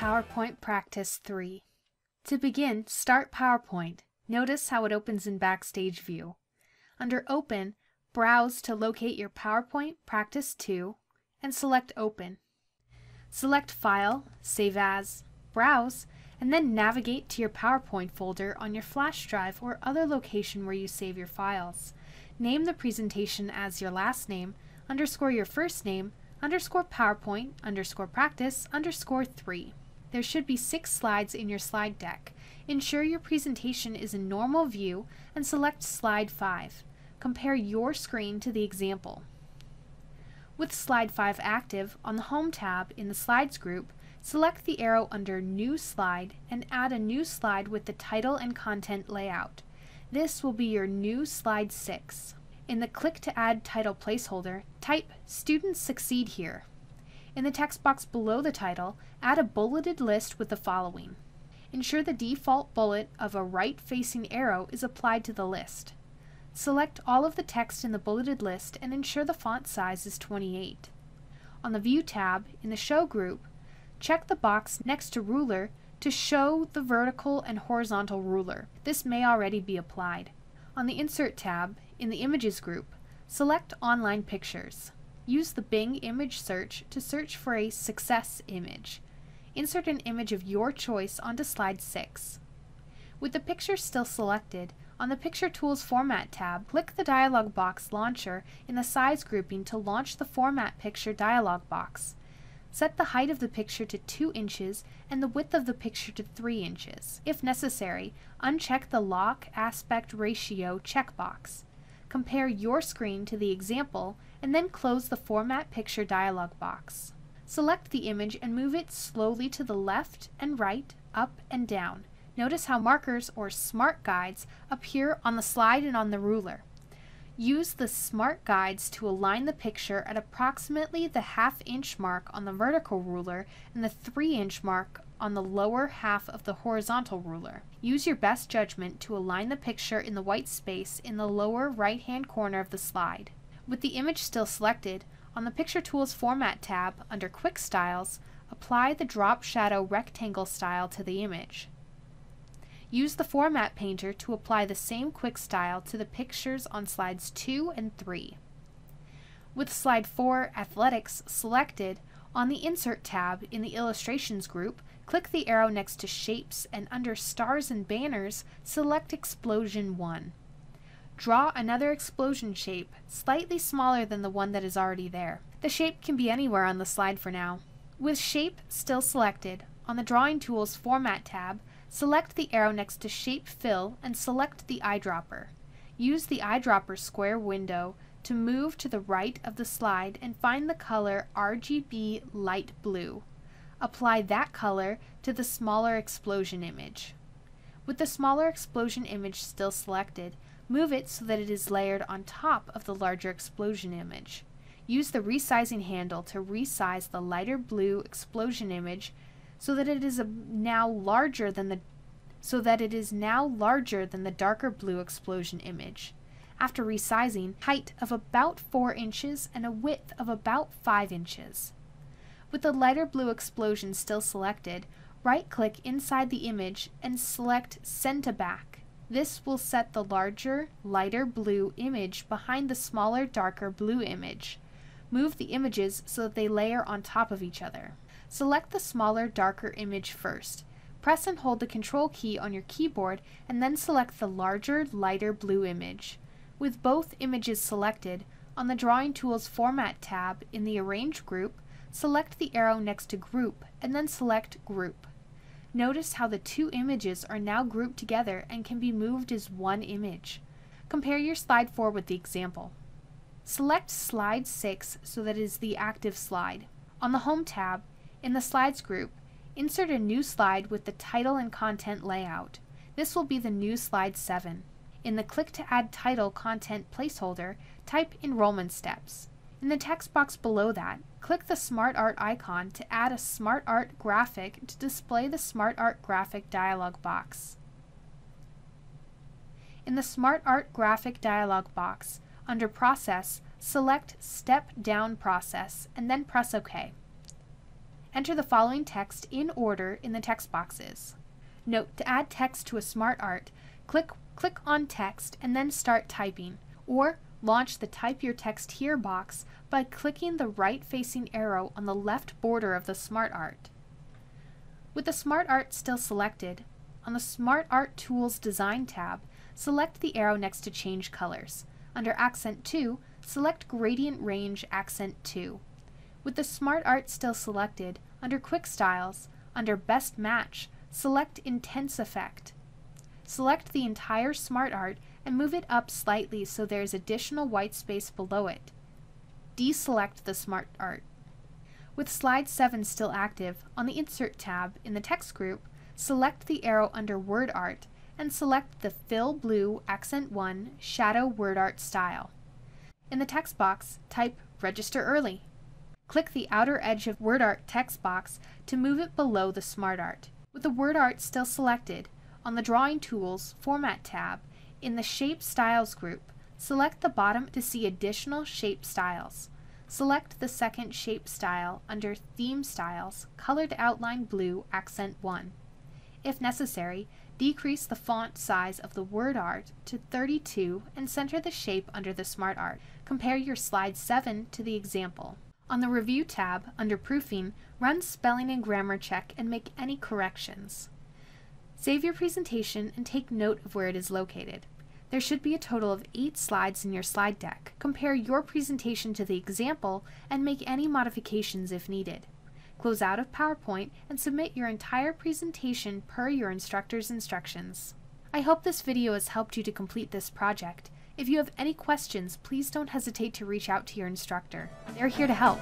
PowerPoint Practice 3. To begin, start PowerPoint. Notice how it opens in Backstage View. Under Open, browse to locate your PowerPoint Practice 2 and select Open. Select File, Save As, Browse, and then navigate to your PowerPoint folder on your flash drive or other location where you save your files. Name the presentation as your last name, underscore your first name, underscore PowerPoint, underscore practice, underscore 3. There should be six slides in your slide deck. Ensure your presentation is in normal view and select slide 5. Compare your screen to the example. With slide 5 active, on the Home tab in the Slides group, select the arrow under New Slide and add a new slide with the title and content layout. This will be your new slide 6. In the Click to Add Title placeholder, type Students Succeed here. In the text box below the title, add a bulleted list with the following. Ensure the default bullet of a right-facing arrow is applied to the list. Select all of the text in the bulleted list and ensure the font size is 28. On the View tab, in the Show group, check the box next to Ruler to show the vertical and horizontal ruler. This may already be applied. On the Insert tab, in the Images group, select Online Pictures. Use the Bing image search to search for a success image. Insert an image of your choice onto slide 6. With the picture still selected, on the Picture Tools Format tab, click the dialog box launcher in the size grouping to launch the Format Picture dialog box. Set the height of the picture to 2 inches and the width of the picture to 3 inches. If necessary, uncheck the Lock Aspect Ratio checkbox. Compare your screen to the example and then close the Format Picture dialog box. Select the image and move it slowly to the left and right, up and down. Notice how markers or smart guides appear on the slide and on the ruler. Use the smart guides to align the picture at approximately the half inch mark on the vertical ruler and the 3 inch mark on the lower half of the horizontal ruler. Use your best judgment to align the picture in the white space in the lower right hand corner of the slide. With the image still selected, on the Picture Tools Format tab under Quick Styles, apply the Drop Shadow Rectangle style to the image. Use the Format Painter to apply the same quick style to the pictures on slides 2 and 3. With slide 4, Athletics, selected, on the Insert tab in the Illustrations group, click the arrow next to Shapes and under Stars and Banners, select Explosion 1. Draw another explosion shape, slightly smaller than the one that is already there. The shape can be anywhere on the slide for now. With Shape still selected, on the Drawing Tools Format tab, Select the arrow next to Shape Fill and select the eyedropper. Use the eyedropper square window to move to the right of the slide and find the color RGB light blue. Apply that color to the smaller explosion image. With the smaller explosion image still selected, move it so that it is layered on top of the larger explosion image. Use the resizing handle to resize the lighter blue explosion image so that it is now larger than the so that it is now larger than the darker blue explosion image. After resizing, height of about 4 inches and a width of about 5 inches. With the lighter blue explosion still selected, right-click inside the image and select Send to Back. This will set the larger, lighter blue image behind the smaller, darker blue image. Move the images so that they layer on top of each other. Select the smaller, darker image first. Press and hold the Control key on your keyboard and then select the larger, lighter blue image. With both images selected, on the Drawing Tools Format tab in the Arrange group, select the arrow next to Group and then select Group. Notice how the two images are now grouped together and can be moved as one image. Compare your slide 4 with the example. Select Slide 6 so that it is the active slide. On the Home tab, in the Slides group, insert a new slide with the title and content layout. This will be the new slide 7. In the Click to Add Title Content placeholder, type Enrollment Steps. In the text box below that, click the Smart Art icon to add a Smart Art graphic to display the Smart Art graphic dialog box. In the Smart Art graphic dialog box, under Process, select Step Down Process and then press OK. Enter the following text in order in the text boxes. Note, to add text to a smart art, click, click on text and then start typing, or launch the Type Your Text Here box by clicking the right-facing arrow on the left border of the smart art. With the smart art still selected, on the Smart Art Tools Design tab, select the arrow next to Change Colors. Under Accent 2, select Gradient Range Accent 2. With the Smart Art still selected, under Quick Styles, under Best Match, select Intense Effect. Select the entire Smart Art and move it up slightly so there is additional white space below it. Deselect the Smart Art. With Slide 7 still active, on the Insert tab in the text group, select the arrow under Word Art and select the Fill Blue Accent 1 Shadow Word Art style. In the text box, type Register Early. Click the outer edge of Word Art text box to move it below the Smart Art. With the Word Art still selected, on the Drawing Tools Format tab, in the Shape Styles group, select the bottom to see additional shape styles. Select the second shape style under Theme Styles, Colored Outline Blue Accent 1. If necessary, decrease the font size of the word art to 32 and center the shape under the Smart Art. Compare your slide 7 to the example. On the Review tab, under Proofing, run spelling and grammar check and make any corrections. Save your presentation and take note of where it is located. There should be a total of 8 slides in your slide deck. Compare your presentation to the example and make any modifications if needed. Close out of PowerPoint and submit your entire presentation per your instructor's instructions. I hope this video has helped you to complete this project. If you have any questions, please don't hesitate to reach out to your instructor. They're here to help.